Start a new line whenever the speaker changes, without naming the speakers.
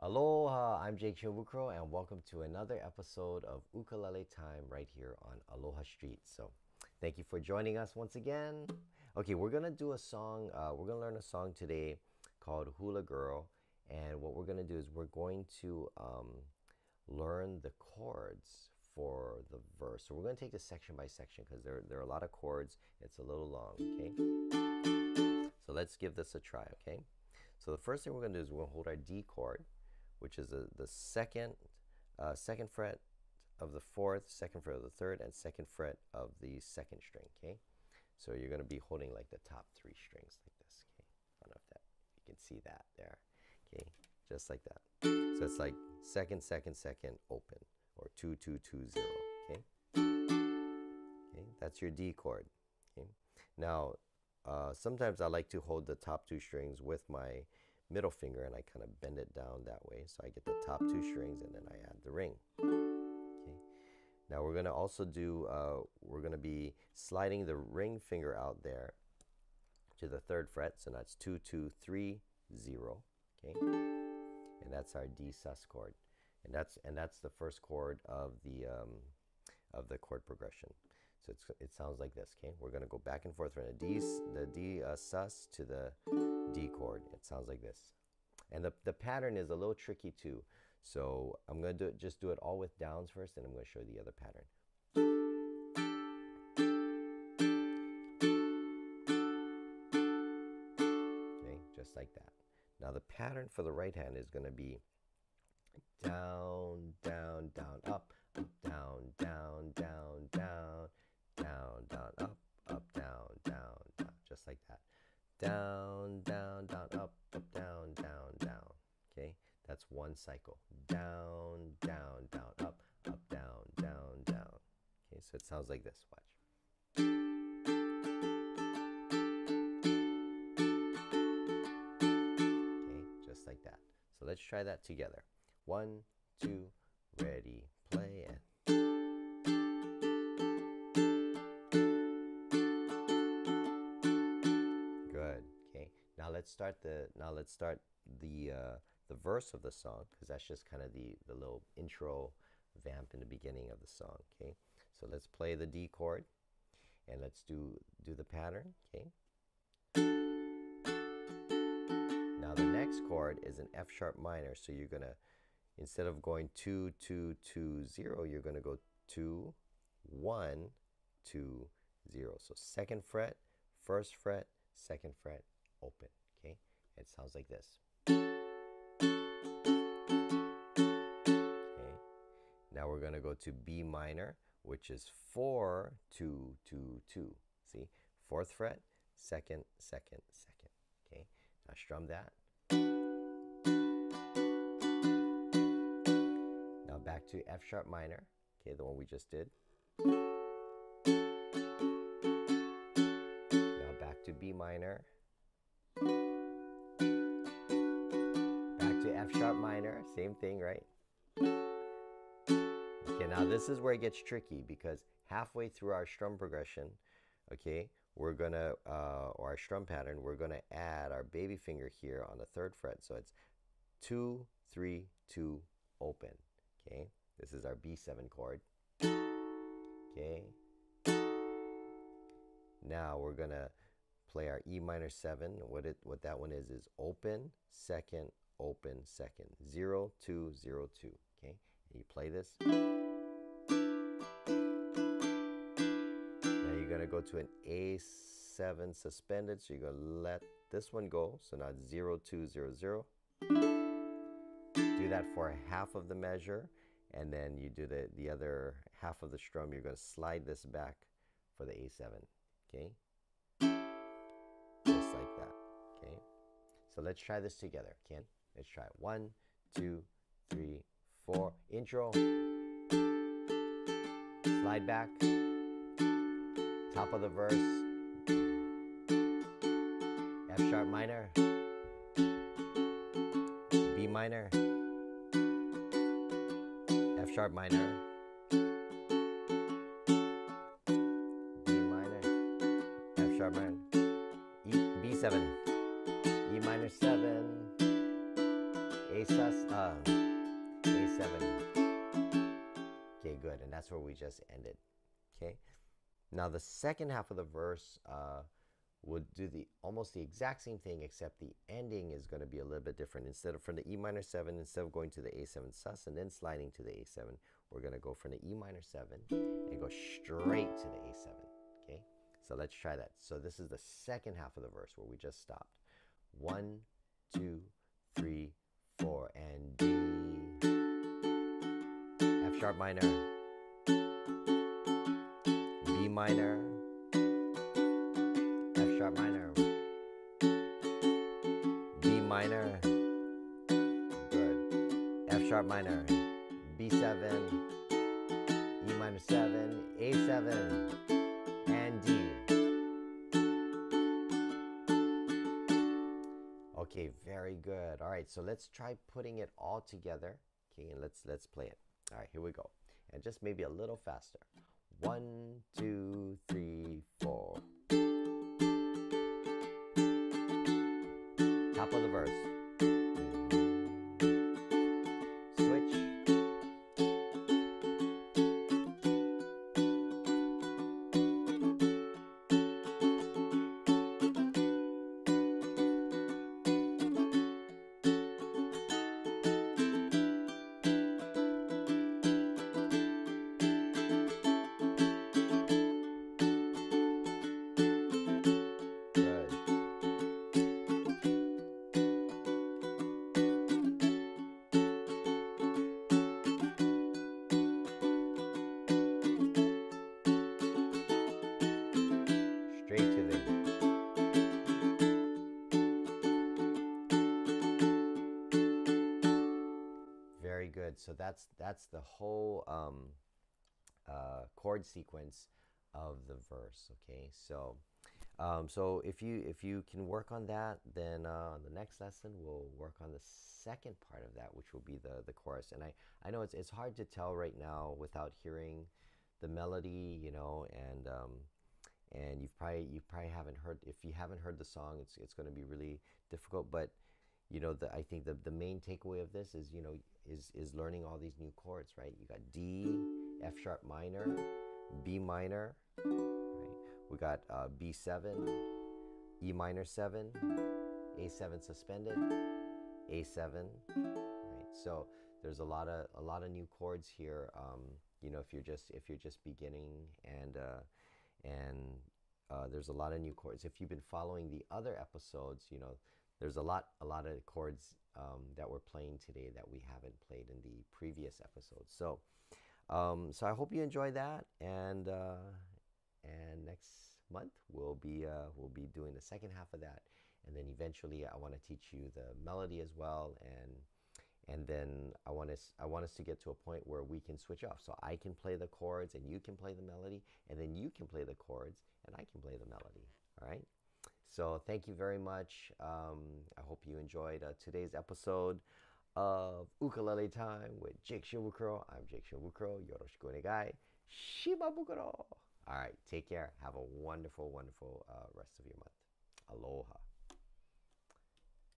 Aloha, I'm Jake Shimabukuro, and welcome to another episode of Ukulele Time right here on Aloha Street. So, thank you for joining us once again. Okay, we're gonna do a song, uh, we're gonna learn a song today called Hula Girl, and what we're gonna do is we're going to um, learn the chords for the verse. So, we're gonna take this section by section because there, there are a lot of chords, it's a little long, okay? So, let's give this a try, okay? So, the first thing we're gonna do is we're gonna hold our D chord which is a, the second, uh, second fret of the fourth, second fret of the third, and second fret of the second string, okay? So you're going to be holding like the top three strings like this, okay? I don't know if that, you can see that there, okay? Just like that. So it's like second, second, second, open, or two, two, two, zero, okay? Okay, that's your D chord, okay? Now, uh, sometimes I like to hold the top two strings with my middle finger and I kind of bend it down that way. So I get the top two strings and then I add the ring. Okay. Now we're going to also do, uh, we're going to be sliding the ring finger out there to the third fret. So that's two, two, three, zero. Okay. And that's our D sus chord. And that's, and that's the first chord of the, um, of the chord progression. So it sounds like this, okay? We're to go back and forth from the D, the D uh, sus to the D chord. It sounds like this. And the, the pattern is a little tricky too. So I'm to do it, just do it all with downs first, and I'm to show you the other pattern. Okay, just like that. Now the pattern for the right hand is to be down, down, down, up, up, down, down, down, down, down, down, up, up, down, down, down, just like that down, down, down, up, up, down, down, down. Okay, that's one cycle. Down, down, down, up, up, down, down, down. Okay, so it sounds like this. Watch. Okay, just like that. So let's try that together. One, two, ready, play, and let's start the now let's start the uh, the verse of the song because that's just kind of the the little intro vamp in the beginning of the song. Okay, so let's play the D chord and let's do do the pattern. Okay. Now the next chord is an F sharp minor, so you're gonna instead of going two two two zero, you're gonna go two one two zero. So second fret, first fret, second fret, open. It sounds like this. Okay, now we're going to go to B minor, which is four, two, two, two. See, fourth fret, second, second, second. Okay, now strum that. Now back to F sharp minor. Okay, the one we just did. Now back to B minor. F sharp minor, same thing, right? Okay, now this is where it gets tricky because halfway through our strum progression, okay, we're gonna, uh, or our strum pattern, we're gonna add our baby finger here on the third fret. So it's two, three, two, open, okay? This is our B7 chord, okay? Now we're gonna play our E minor 7. What, it, what that one is is open, second, open second. Zero, two, zero, two. Okay, and you play this. Now you're gonna go to an A7 suspended, so you're gonna let this one go. So now it's zero, two, zero, zero. Do that for half of the measure, and then you do the, the other half of the strum. You're gonna slide this back for the A7. Okay, just like that. Okay, so let's try this together. Ken. Let's try it. One, two, three, four. Intro. Slide back. Top of the verse. F sharp minor. B minor. F sharp minor. D minor. F sharp minor. E, B7. E minor 7. A7, sus, uh, A7. Okay, good. And that's where we just ended. Okay. Now the second half of the verse uh, would do the almost the exact same thing, except the ending is going to be a little bit different. Instead of from the E minor 7, instead of going to the A7 sus and then sliding to the A7, we're going to go from the E minor 7 and go straight to the A7. Okay, so let's try that. So this is the second half of the verse where we just stopped. One, two, three, four, and D. F sharp minor. B minor. F sharp minor. B minor. Good. F sharp minor. B7. E minor 7. A7. Okay, very good. All right, so let's try putting it all together. Okay, and let's let's play it. All right, here we go. And just maybe a little faster. One, two, three, four. Top of the verse. So that's that's the whole um, uh, chord sequence of the verse. Okay, so um, so if you if you can work on that, then uh, the next lesson we'll work on the second part of that, which will be the the chorus. And I I know it's it's hard to tell right now without hearing the melody, you know, and um, and you've probably you probably haven't heard if you haven't heard the song, it's it's going to be really difficult, but you know, the, I think the, the main takeaway of this is, you know, is, is learning all these new chords, right? You got D, F sharp minor, B minor, right? We got uh, B7, E minor 7, A7 suspended, A7, right? So there's a lot of a lot of new chords here. Um, you know, if you're just if you're just beginning and uh, and uh, there's a lot of new chords. If you've been following the other episodes, you know, there's a lot a lot of chords um, that we're playing today that we haven't played in the previous episodes. So um, so I hope you enjoy that. And uh, and next month we'll be uh, we'll be doing the second half of that. And then eventually I want to teach you the melody as well. And and then I want us I want us to get to a point where we can switch off. So I can play the chords and you can play the melody. And then you can play the chords and I can play the melody. All right so thank you very much. Um, I hope you enjoyed uh, today's episode of Ukulele Time with Jake Shimabukuro. I'm Jake Shimabukuro. Yoroshiku onegai. Shimabukuro. All right, take care. Have a wonderful, wonderful uh, rest of your month. Aloha.